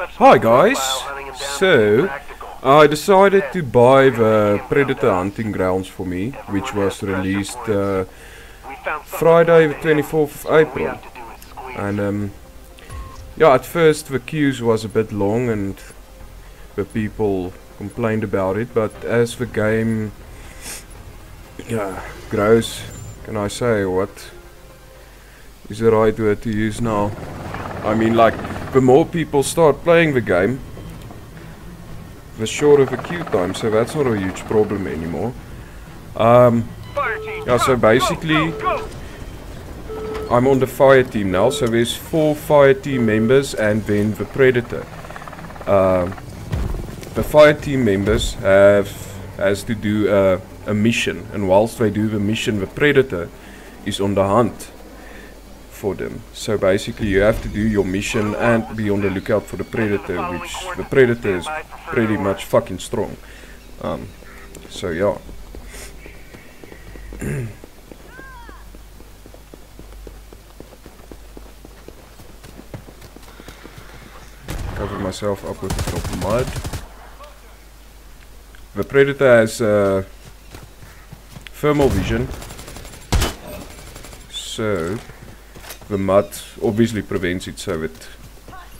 Hi guys, so I decided to buy the Predator Hunting Grounds for me, which was released uh, Friday the 24th of April. And um, yeah, at first the queues was a bit long and the people complained about it, but as the game yeah, grows, can I say what is the right word to use now? I mean like the more people start playing the game, the shorter the queue time, so that's not a huge problem anymore. Um, yeah, so basically, I'm on the fire team now, so there's four fire team members and then the predator. Um, the fire team members have has to do a, a mission, and whilst they do the mission, the predator is on the hunt for them. So basically you have to do your mission and be on the lookout for the predator, which the predator is pretty much fucking strong. Um, so yeah. Cover myself up with a of mud. The predator has uh, thermal vision. So the mud obviously prevents it so that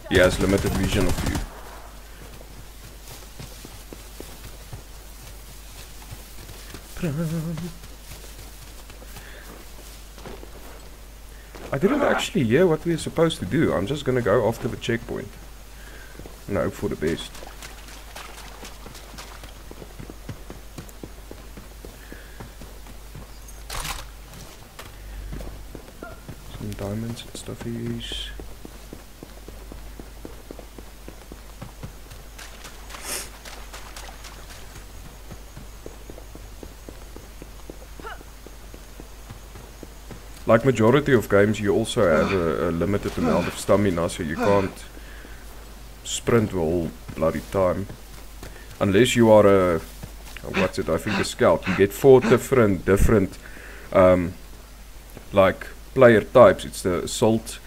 he has limited vision of you. I didn't actually hear what we are supposed to do. I'm just gonna go after the checkpoint. And hope for the best. Diamonds and stuffies. Like majority of games, you also have a, a limited amount of stamina, so you can't sprint the whole bloody time. Unless you are a, what's it, I think a scout. You get four different, different, um, like player types. It's the assault,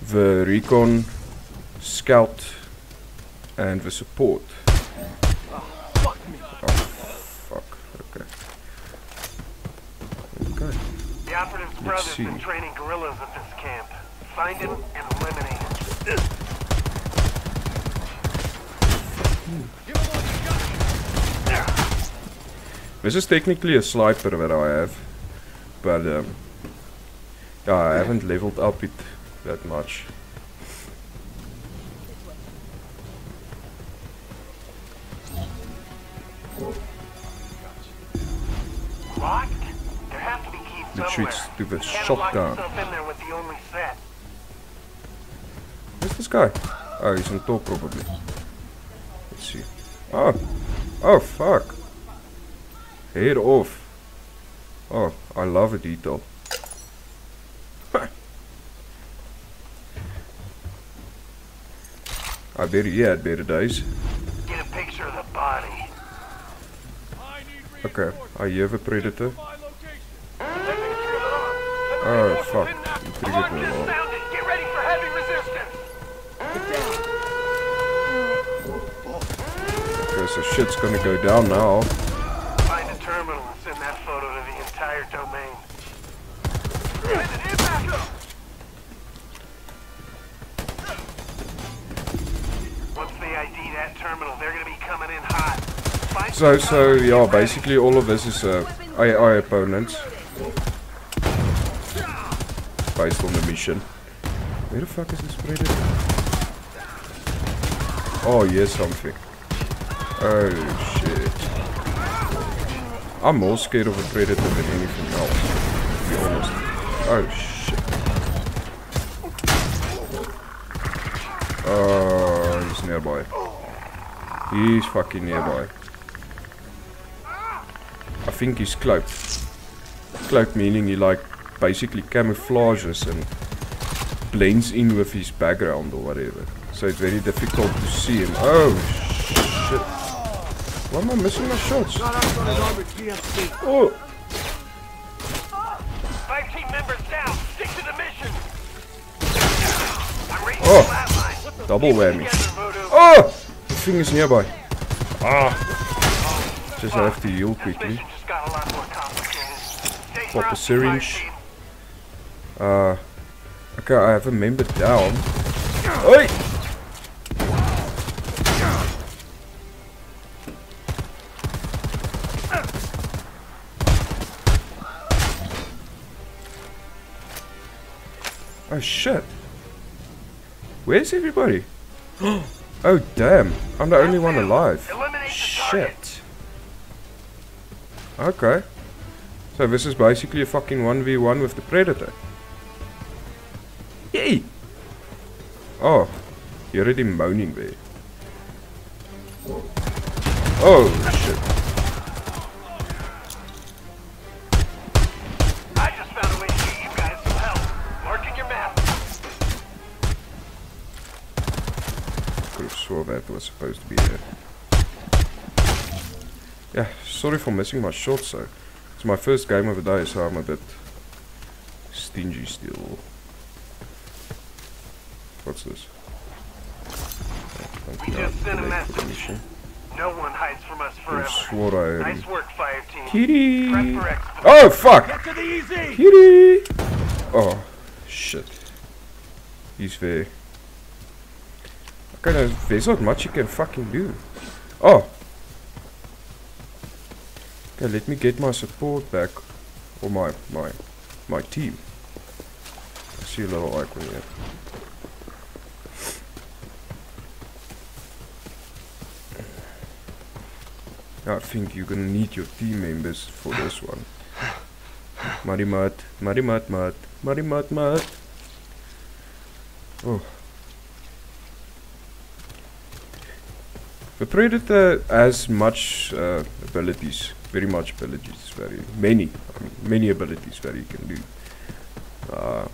the recon, scout, and the support. Oh, fuck. Okay. Okay. The operative's brother's been training guerrillas at this camp. Find him and eliminate him. This is technically a sniper that I have, but um, yeah, I haven't leveled up it that much. Locked? There has to be keys somewhere. Retreats to the shotgun. there with the. Where's this guy? Oh, he's on top probably. Let's see. Oh. Oh, fuck. Head off. Oh, I love a detail. I bet he had better days. Get a picture of the body. Okay, I have a predator. Oh fuck, you triggered me along. Get ready for heavy resistance. Okay, so shit's gonna go down now. Find a terminal and send that photo to the entire domain. Terminal. They're gonna be coming in hot. Find so, so yeah, basically all of this is uh, AI opponents based on the mission. Where the fuck is this predator? Oh, yes, something. Oh shit. I'm more scared of a predator than anything else, to be honest. Oh shit. Oh, he's nearby. He's fucking nearby. I think he's cloaked. Cloaked meaning he like basically camouflages and blends in with his background or whatever. So it's very difficult to see him. Oh shit. Why am I missing my shots? Oh! Fire team members down. Stick to the mission. Oh! Double whammy. Oh! Thing is nearby. Ah! Just have to heal quickly. Got a lot more complicated. Stay Pop a syringe. Uh, okay, I have a member down. Oi! Oh shit. Where's everybody? Oh damn, I'm the only one alive. Eliminate the target. Shit. Okay. So this is basically a fucking 1v1 with the Predator. Yay! Oh, you're already moaning there. Oh, shit. That was supposed to be there. Yeah, sorry for missing my shots so. It's my first game of the day, so I'm a bit stingy still. What's this? We just sent a message. No one hides from us Could have forever. swore I Nice work, fire team. Kitty! Prep for expedition. Oh fuck! Get to the easy. Kitty! Oh, shit. He's there. No, there's not much you can fucking do. Oh! Okay, let me get my support back. Or my, my, my team. I see a little icon here. I think you're gonna need your team members for this one. Mud mud, muddy mud mud. Oh. The Predator has much uh, abilities, very much abilities, very many, many abilities that he can do. Uh,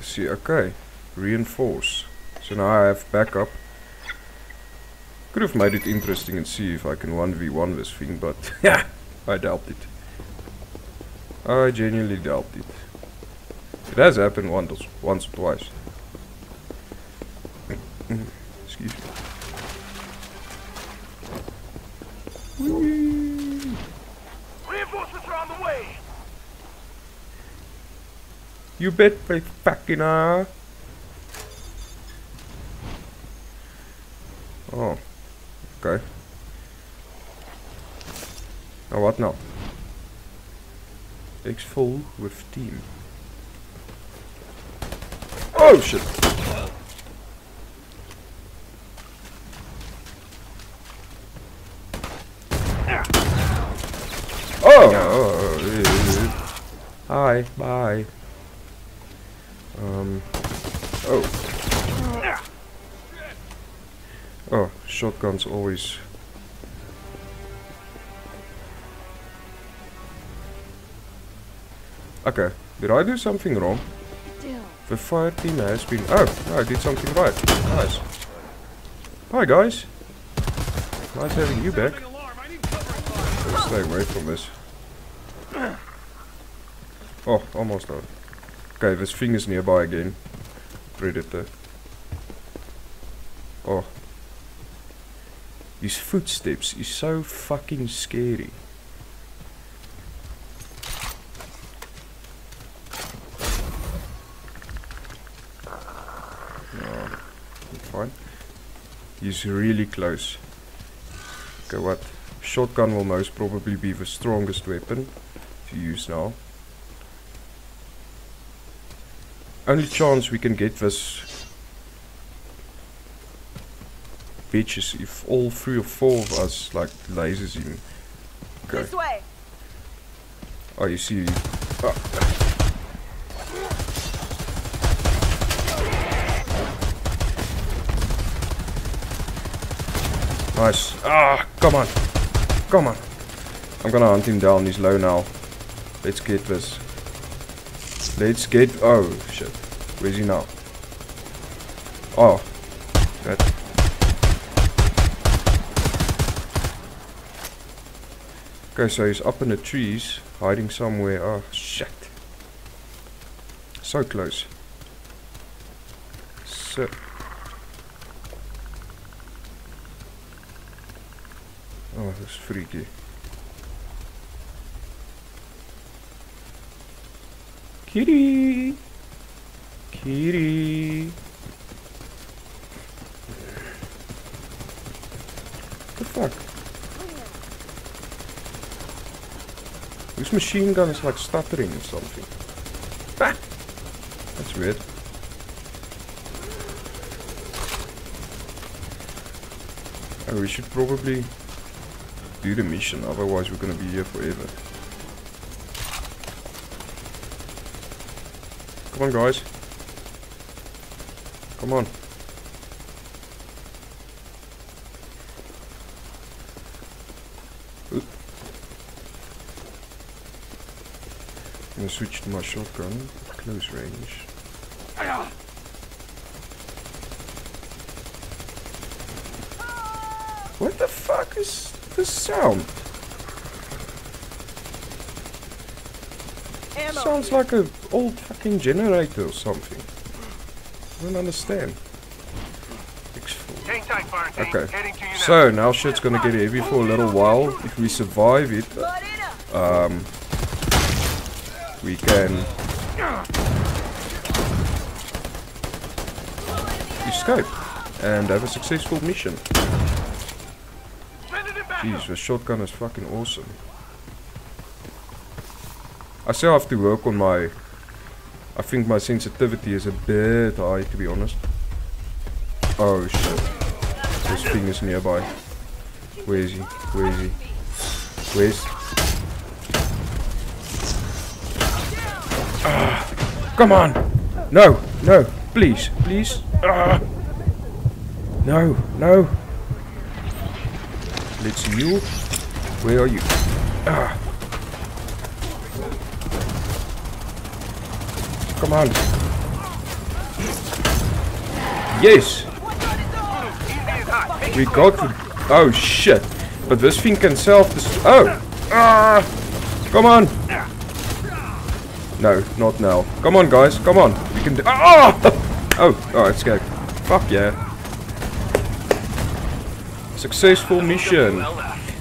see, okay, reinforce. So now I have backup. Could have made it interesting and see if I can 1v1 this thing, but yeah, I doubt it. I genuinely doubt it. It has happened once, once or twice. Excuse me. Whee! Reinforcements are on the way. You bet my fucking are. Oh. Okay. Now what now? Exfil with team. Oh shit! Oh! Hi, bye. Um. Oh. Oh, shotguns always. Okay, did I do something wrong? The fire team has been. Oh, no, I did something right. Nice. Hi, guys. Nice having you back. Let's stay away from this. Oh, almost done. Okay, this thing is nearby again. Predator. Oh. His footsteps is so fucking scary. No, fine. He's really close. Okay, what? Shotgun will most probably be the strongest weapon to use now. Only chance we can get this bitch is if all three or four of us like lasers him. Okay. This way. Oh, you see. Oh. Nice. Ah, come on. Come on. I'm gonna hunt him down. He's low now. Let's get this. Let's get. Oh, shit. Where's he now? Oh. That. Okay, so he's up in the trees, hiding somewhere. Oh, shit. So close. So. Oh, that's freaky. Kitty! Kitty! What the fuck? This machine gun is like stuttering or something. That's weird. We should probably do the mission, otherwise we're gonna be here forever. Come on guys. Come on. Oop. I'm gonna switch to my shotgun, close range. What the fuck is this sound? Sounds like an old fucking generator or something. I don't understand. Hang tight, Fire. Okay. Heading to you now. So now shit's gonna get heavy for a little while. If we survive it, um, we can escape and have a successful mission. Sending it back. Jeez, the shotgun is fucking awesome. I still have to work on my... I think my sensitivity is a bit high to be honest. Oh shit. This thing is nearby. Where is he? Where is he? Where's... Ah, come on! No! No! Please! Please! Ah. No! No! Let's heal. Where are you? Ah. Come on. Yes! We got to... Oh shit. But this thing can self Oh! Ah! Come on! No, not now. Come on guys, come on. We can do... Ah! Oh! Oh, escape. Fuck yeah. Successful mission.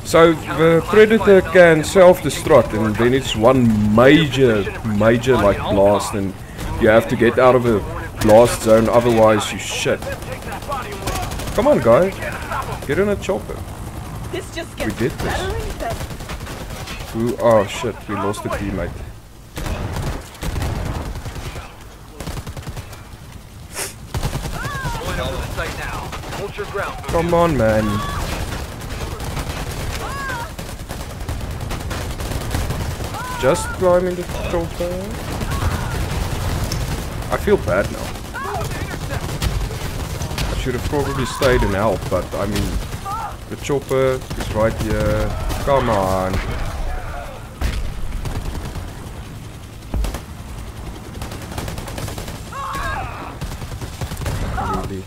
So the predator can self-destruct and then it's one major, major like blast and you have to get out of a blast zone otherwise you shit. Come on guys, get in a chopper. We did this. oh shit, we lost a teammate. Going over the site now. Hold your ground. Come on man. Just climbing the chopper. I feel bad now. I should have probably stayed and helped, but I mean, the chopper is right here. Come on. Really?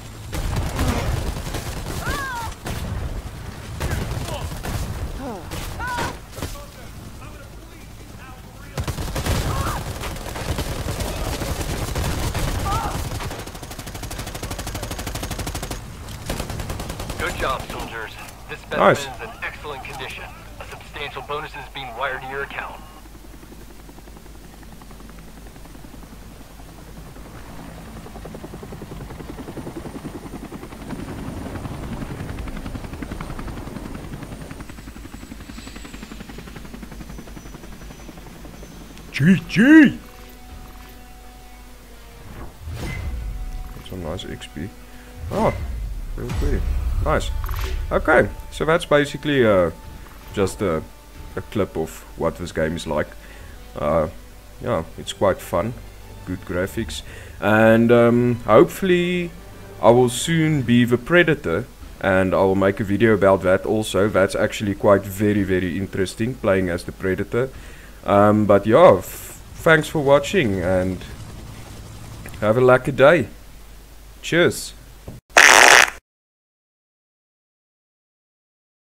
Good job, soldiers. This specimen Nice. is in excellent condition. A substantial bonus is being wired to your account. GG! Some nice XP. Oh, ah, real pretty. Nice. Okay, so that's basically uh, just a, a clip of what this game is like. Uh, yeah, it's quite fun. Good graphics. And um, hopefully I will soon be the Predator. And I will make a video about that also. That's actually quite very, very interesting, playing as the Predator. Um, but yeah, thanks for watching and have a lucky day. Cheers.